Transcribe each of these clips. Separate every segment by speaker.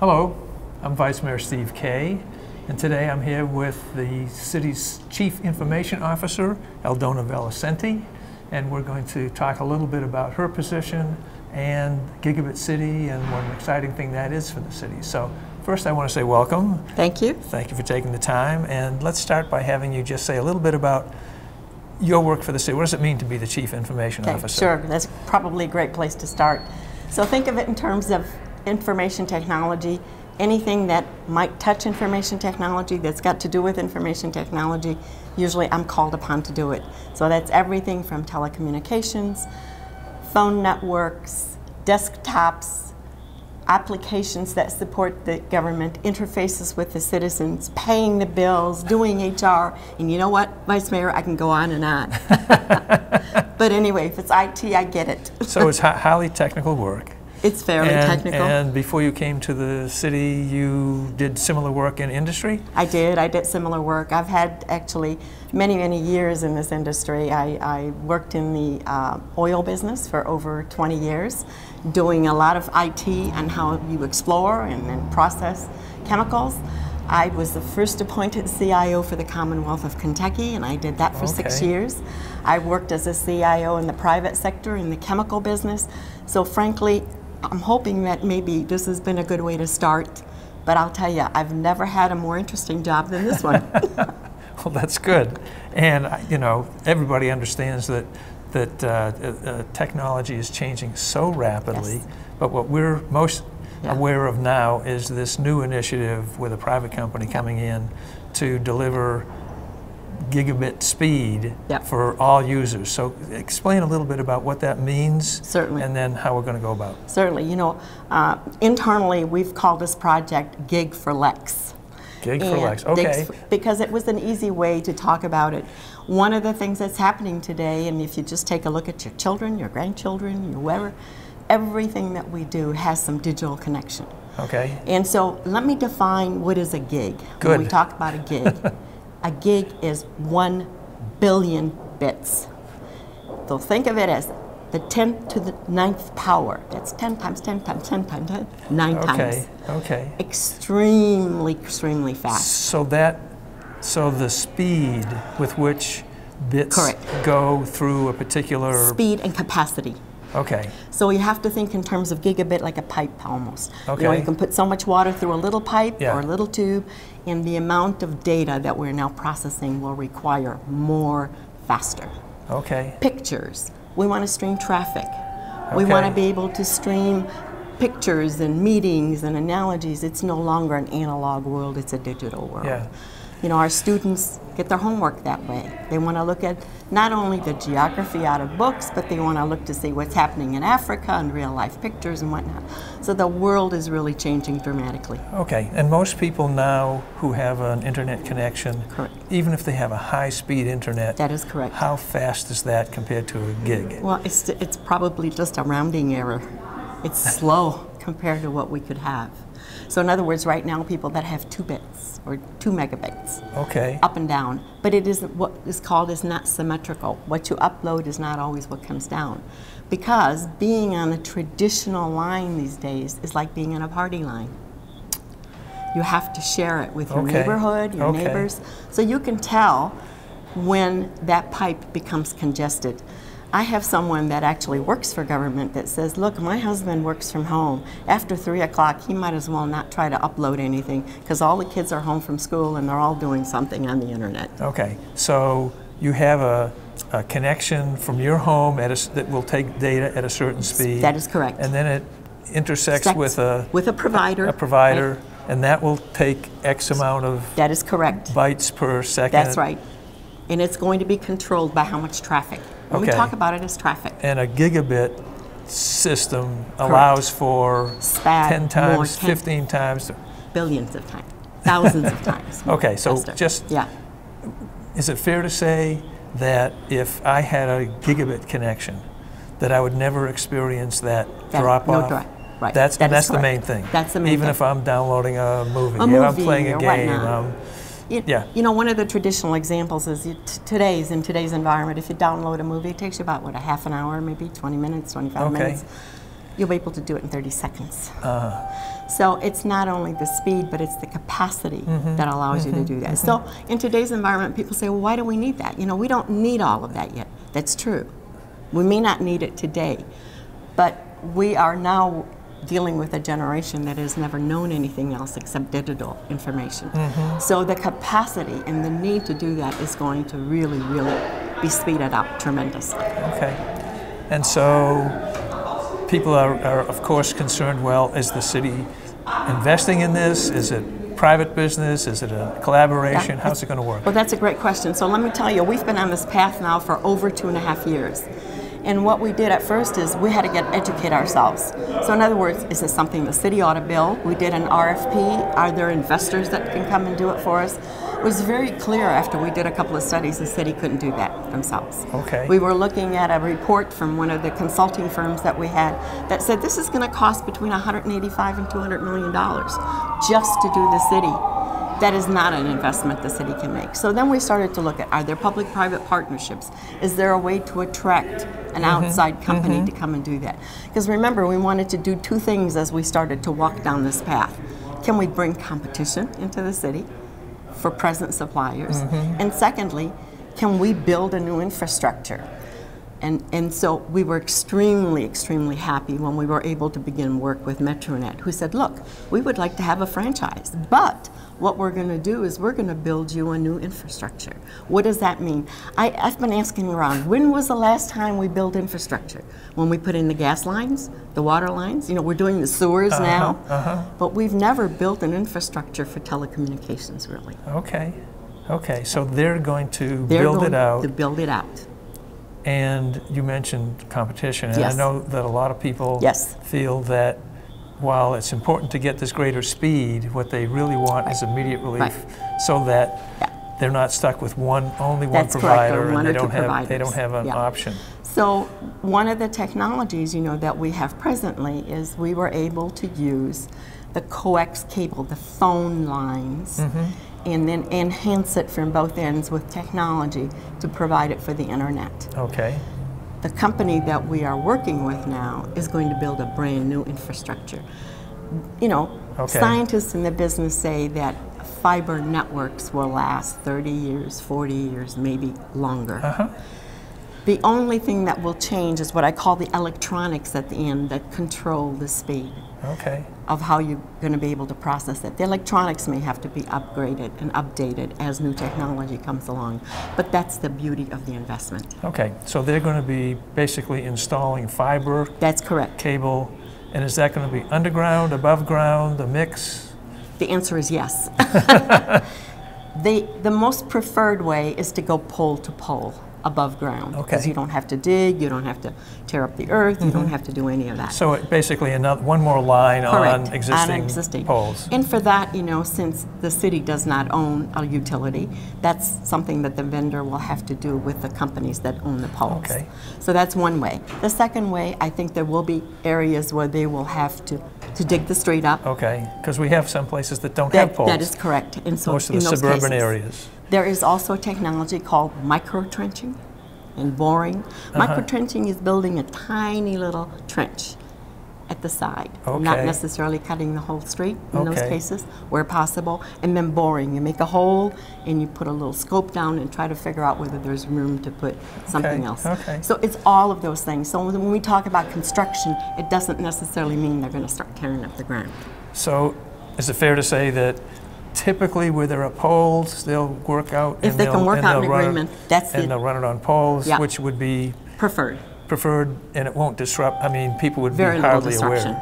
Speaker 1: Hello, I'm Vice Mayor Steve Kay, and today I'm here with the city's Chief Information Officer, Aldona Valicenti, and we're going to talk a little bit about her position and Gigabit City and what an exciting thing that is for the city. So first I want to say welcome.
Speaker 2: Thank you.
Speaker 1: Thank you for taking the time, and let's start by having you just say a little bit about your work for the city. What does it mean to be the Chief Information
Speaker 2: Okay,
Speaker 1: Officer?
Speaker 2: sure. That's probably a great place to start. So think of it in terms of information technology. Anything that might touch information technology that's got to do with information technology, usually I'm called upon to do it. So that's everything from telecommunications, phone networks, desktops, applications that support the government, interfaces with the citizens, paying the bills, doing HR, and you know what, Vice Mayor, I can go on and on. but anyway, if it's IT, I get it.
Speaker 1: So it's highly technical work.
Speaker 2: It's fairly
Speaker 1: and,
Speaker 2: technical.
Speaker 1: And before you came to the city, you did similar work in industry?
Speaker 2: I did. I did similar work. I've had actually many, many years in this industry. I, I worked in the uh, oil business for over 20 years, doing a lot of IT and how you explore and, and process chemicals. I was the first appointed CIO for the Commonwealth of Kentucky, and I did that for six years. I worked as a CIO in the private sector in the chemical business. So, frankly, I'm hoping that maybe this has been a good way to start. But I'll tell you, I've never had a more interesting job than this one.
Speaker 1: Well, that's good. And, uh, you know, everybody understands that, that uh, uh, uh, technology is changing so rapidly.
Speaker 2: Yes.
Speaker 1: But what we're most
Speaker 2: Yeah.
Speaker 1: aware of now is this new initiative with a private company coming in to deliver gigabit speed
Speaker 2: Yep.
Speaker 1: for all users. So explain a little bit about what that means.
Speaker 2: Certainly.
Speaker 1: And then how we're going to go about it.
Speaker 2: Certainly, you know, uh, internally we've called this project Gig for Lex.
Speaker 1: Gig for Lex. Okay.
Speaker 2: for- because it was an easy way to talk about it. One of the things that's happening today, and if you just take a look at your children, your grandchildren, your whoever, everything that we do has some digital connection.
Speaker 1: Okay.
Speaker 2: And so let me define what is a gig. When we talk about a gig, a gig is one billion bits. So think of it as the 10 to the ninth power. That's 10 times 10 times 10 times 10, nine times.
Speaker 1: Okay. Okay.
Speaker 2: Extremely, extremely fast.
Speaker 1: So that, so the speed with which bits
Speaker 2: Correct.
Speaker 1: go through a particular.
Speaker 2: Speed and capacity.
Speaker 1: Okay.
Speaker 2: So you have to think in terms of gigabit like a pipe almost. Okay. You know, you can put so much water through a little pipe
Speaker 1: Yeah.
Speaker 2: or a little tube, and the amount of data that we're now processing will require more faster.
Speaker 1: Okay.
Speaker 2: Pictures. We want to stream traffic. Okay. We want to be able to stream pictures and meetings and analogies. It's no longer an analog world, it's a digital world.
Speaker 1: Yeah.
Speaker 2: You know, our students get their homework that way. They want to look at not only the geography out of books, but they want to look to see what's happening in Africa and real life pictures and whatnot. So the world is really changing dramatically.
Speaker 1: Okay. And most people now who have an internet connection,
Speaker 2: Correct.
Speaker 1: even if they have a high speed internet,
Speaker 2: That is correct.
Speaker 1: how fast is that compared to a gig?
Speaker 2: Well, it's, it's probably just a rounding error. It's slow compared to what we could have. So, in other words, right now, people that have two bits or two megabits
Speaker 1: Okay.
Speaker 2: up and down, but it is what is called is not symmetrical. What you upload is not always what comes down. Because being on a traditional line these days is like being on a party line. You have to share it with your
Speaker 1: Okay.
Speaker 2: neighborhood, your
Speaker 1: Okay.
Speaker 2: neighbors. So you can tell when that pipe becomes congested. I have someone that actually works for government that says, look, my husband works from home. After 3 o'clock, he might as well not try to upload anything because all the kids are home from school and they're all doing something on the internet.
Speaker 1: Okay. So you have a, a connection from your home at a that will take data at a certain speed.
Speaker 2: That is correct.
Speaker 1: And then it intersects
Speaker 2: Sex-
Speaker 1: with a,
Speaker 2: with a provider.
Speaker 1: a provider,
Speaker 2: right?
Speaker 1: and that will take X amount of
Speaker 2: That is correct.
Speaker 1: bytes per second.
Speaker 2: That's right. And it's going to be controlled by how much traffic. When we talk about it as traffic.
Speaker 1: And a gigabit system allows for
Speaker 2: Span
Speaker 1: 10 times,
Speaker 2: 10
Speaker 1: 15 times.
Speaker 2: billions of times. thousands of times.
Speaker 1: Okay, so
Speaker 2: faster.
Speaker 1: just-
Speaker 2: Yeah,
Speaker 1: Is it fair to say that if I had a gigabit connection, that I would never experience that
Speaker 2: That-
Speaker 1: drop
Speaker 2: no
Speaker 1: off?
Speaker 2: drop, right.
Speaker 1: That's,
Speaker 2: That
Speaker 1: that's the main thing.
Speaker 2: That's the main thing.
Speaker 1: Even
Speaker 2: thing.
Speaker 1: if I'm downloading a movie,
Speaker 2: A
Speaker 1: if I'm playing a game,
Speaker 2: You,
Speaker 1: Yeah.
Speaker 2: you know, one of the traditional examples is you, t- today's in today's environment. If you download a movie, it takes you about what a half an hour, maybe 20 minutes, 25
Speaker 1: Okay.
Speaker 2: minutes. You'll be able to do it in 30 seconds.
Speaker 1: uh,
Speaker 2: So it's not only the speed, but it's the capacity
Speaker 1: Mm-hmm.
Speaker 2: that allows you to do that. So in today's environment, people say, well, why do we need that? You know, we don't need all of that yet. That's true. We may not need it today, but we are now dealing with a generation that has never known anything else except digital information.
Speaker 1: Mm-hmm.
Speaker 2: So the capacity and the need to do that is going to really, really be speeded up tremendously.
Speaker 1: okay. And so people are, are, of course, concerned, well, is the city investing in this? Is it private business? Is it a collaboration?
Speaker 2: Yeah,
Speaker 1: How's it going to work?
Speaker 2: Well, that's a great question. So let me tell you, we've been on this path now for over two and a half years. And what we did at first is we had to get educate ourselves. So in other words, is this something the city ought to build? We did an RFP. Are there investors that can come and do it for us? It was very clear after we did a couple of studies the city couldn't do that themselves.
Speaker 1: Okay.
Speaker 2: We were looking at a report from one of the consulting firms that we had that said this is going to cost between 185 and 200 million dollars just to do the city that is not an investment the city can make. So then we started to look at are there public private partnerships? Is there a way to attract an mm-hmm. outside company to mm-hmm. come and do that? Because remember, we wanted to do two things as we started to walk down this path. Can we bring competition into the city for present suppliers? Mm-hmm. And secondly, can we build a new infrastructure? And, and so we were extremely, extremely happy when we were able to begin work with Metronet, who said, Look, we would like to have a franchise, but what we're going to do is we're going to build you a new infrastructure. What does that mean? I, I've been asking around, when was the last time we built infrastructure? When we put in the gas lines, the water lines? You know, we're doing the sewers uh-huh, now, uh-huh. but we've never built an infrastructure for telecommunications, really.
Speaker 1: Okay. Okay. So they're going to
Speaker 2: They're
Speaker 1: build
Speaker 2: going
Speaker 1: it out.
Speaker 2: to build it out.
Speaker 1: And you mentioned competition, and
Speaker 2: Yes.
Speaker 1: I know that a lot of people
Speaker 2: Yes.
Speaker 1: feel that while it's important to get this greater speed, what they really want is immediate relief,
Speaker 2: Right.
Speaker 1: so that
Speaker 2: Yeah.
Speaker 1: they're not stuck with one only one
Speaker 2: That's
Speaker 1: provider,
Speaker 2: one
Speaker 1: and they don't have they don't have an
Speaker 2: Yeah.
Speaker 1: option.
Speaker 2: So one of the technologies, you know, that we have presently is we were able to use the coax cable, the phone lines, mm-hmm. And then enhance it from both ends with technology to provide it for the internet.
Speaker 1: Okay.
Speaker 2: The company that we are working with now is going to build a brand new infrastructure. You know,
Speaker 1: Okay.
Speaker 2: scientists in the business say that fiber networks will last 30 years, 40 years, maybe longer.
Speaker 1: Uh-huh.
Speaker 2: The only thing that will change is what I call the electronics at the end that control the speed
Speaker 1: Okay.
Speaker 2: of how you're going to be able to process it. The electronics may have to be upgraded and updated as new technology comes along, but that's the beauty of the investment.
Speaker 1: Okay. So they're going to be basically installing fiber
Speaker 2: That's correct.
Speaker 1: cable, and is that going to be underground, above ground, a mix?
Speaker 2: The answer is yes. the, the most preferred way is to go pole to pole above ground because
Speaker 1: Okay. Mm-hmm.
Speaker 2: you don't have to dig, you don't have to tear up the earth, you don't have to do any of that.
Speaker 1: So it, basically, another one more line
Speaker 2: Correct,
Speaker 1: on existing,
Speaker 2: existing.
Speaker 1: poles.
Speaker 2: And for that, you know, since the city does not own a utility, that's something that the vendor will have to do with the companies that own the poles.
Speaker 1: Okay.
Speaker 2: So that's one way. The second way, I think there will be areas where they will have to, to dig the street up.
Speaker 1: Okay, because we have some places that don't have poles.
Speaker 2: that is correct. And so
Speaker 1: Most of
Speaker 2: in
Speaker 1: the suburban
Speaker 2: cases,
Speaker 1: areas.
Speaker 2: There is also a technology called micro trenching and boring.
Speaker 1: Uh-huh.
Speaker 2: Micro trenching is building a tiny little trench at the side, not necessarily cutting the whole street in those cases where possible. And then boring, you make a hole and you put a little scope down and try to figure out whether there's room to put something
Speaker 1: Okay,
Speaker 2: else.
Speaker 1: okay.
Speaker 2: So it's all of those things. So when we talk about construction, it doesn't necessarily mean they're going to start tearing up the ground.
Speaker 1: So is it fair to say that typically where there are poles, they'll work out?
Speaker 2: If
Speaker 1: and
Speaker 2: they can work out an
Speaker 1: they'll it-
Speaker 2: that's
Speaker 1: And
Speaker 2: the-
Speaker 1: they'll run it on poles,
Speaker 2: Yeah.
Speaker 1: which would be
Speaker 2: Preferred.
Speaker 1: preferred, and it won't disrupt, I mean, people would
Speaker 2: Very
Speaker 1: be hardly aware.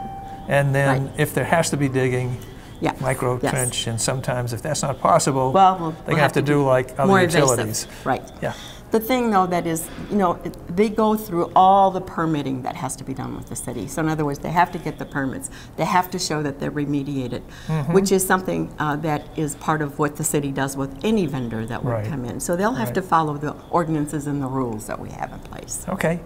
Speaker 1: And then
Speaker 2: Right.
Speaker 1: if there has to be digging,
Speaker 2: Yeah.
Speaker 1: micro
Speaker 2: Yes.
Speaker 1: trench, and sometimes if that's not possible,
Speaker 2: Well, we'll,
Speaker 1: they
Speaker 2: we'll
Speaker 1: have to do like
Speaker 2: more
Speaker 1: other
Speaker 2: invasive.
Speaker 1: utilities.
Speaker 2: Right.
Speaker 1: Yeah,
Speaker 2: The thing, though, that is, you know, they go through all the permitting that has to be done with the city. So in other words, they have to get the permits. They have to show that they're remediated, which is something uh, that is part of what the city does with any vendor that would
Speaker 1: Right.
Speaker 2: come in. So they'll have to follow the ordinances and the rules that we have in place.
Speaker 1: Okay.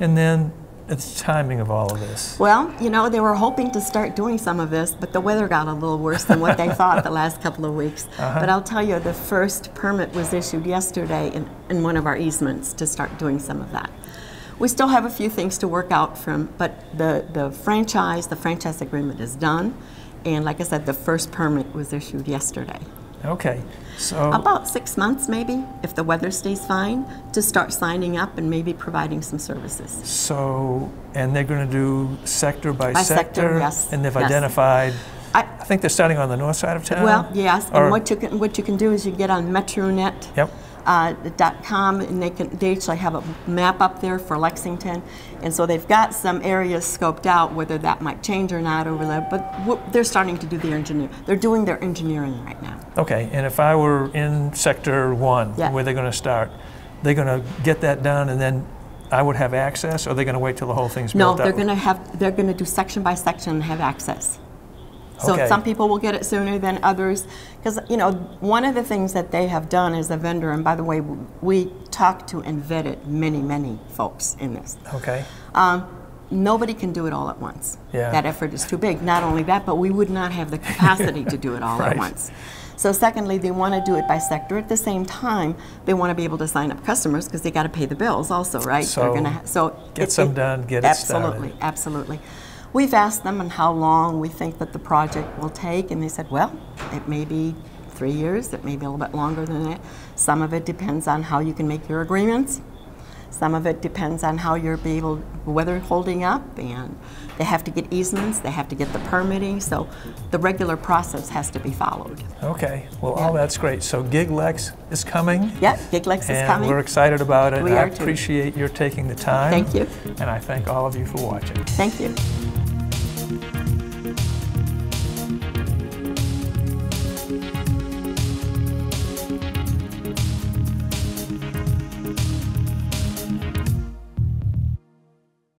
Speaker 1: And then it's timing of all of this.
Speaker 2: Well, you know, they were hoping to start doing some of this, but the weather got a little worse than what they thought the last couple of weeks. Uh-huh. But I'll tell you, the first permit was issued yesterday in, in one of our easements to start doing some of that. We still have a few things to work out from, but the, the franchise, the franchise agreement is done. And like I said, the first permit was issued yesterday.
Speaker 1: Okay. So,
Speaker 2: About six months, maybe, if the weather stays fine, to start signing up and maybe providing some services.
Speaker 1: so, and they're going to do sector by,
Speaker 2: By sector, yes,
Speaker 1: And they've
Speaker 2: yes.
Speaker 1: identified,
Speaker 2: I,
Speaker 1: I think they're starting on the north side of town?
Speaker 2: Well, yes,
Speaker 1: Or-
Speaker 2: and what you can, what you can do is you get on Metronet.
Speaker 1: Yep.
Speaker 2: Uh, .com, and they can, they actually have a map up there for Lexington, and so they've got some areas scoped out, whether that might change or not over there, but they're starting to do their engineer, they're doing their engineering right now.
Speaker 1: Okay. And if I were in sector one,
Speaker 2: Yeah.
Speaker 1: where they're going to start, they're going to get that done and then I would have access, or they're going to wait till the whole thing's
Speaker 2: No,
Speaker 1: built
Speaker 2: they're gonna have, they're gonna do section by section and have access. So
Speaker 1: Okay.
Speaker 2: some people will get it sooner than others, because, you know, one of the things that they have done as a vendor, and by the way, we talked to and vetted many, many folks in this.
Speaker 1: Okay.
Speaker 2: Um, nobody can do it all at once.
Speaker 1: Yeah.
Speaker 2: That effort is too big. Not only that, but we would not have the capacity to do it all
Speaker 1: Right.
Speaker 2: at once. So secondly, they want to do it by sector. At the same time, they want to be able to sign up customers because they got to pay the bills also, right?
Speaker 1: So,
Speaker 2: They're gonna ha- so
Speaker 1: get
Speaker 2: it-
Speaker 1: some
Speaker 2: it-
Speaker 1: done, get it started.
Speaker 2: Absolutely, absolutely. We've asked them on how long we think that the project will take, and they said, well, it may be three years, it may be a little bit longer than that. Some of it depends on how you can make your agreements. Some of it depends on how you're be able, weather holding up, and they have to get easements, they have to get the permitting, so the regular process has to be followed.
Speaker 1: Okay. Well, all oh, that's great. So GigLex is coming.
Speaker 2: Yep, GigLex is
Speaker 1: And
Speaker 2: coming.
Speaker 1: we're excited about it.
Speaker 2: We
Speaker 1: I
Speaker 2: are too.
Speaker 1: appreciate your taking the time.
Speaker 2: Thank you.
Speaker 1: And I thank all of you for watching.
Speaker 2: Thank you.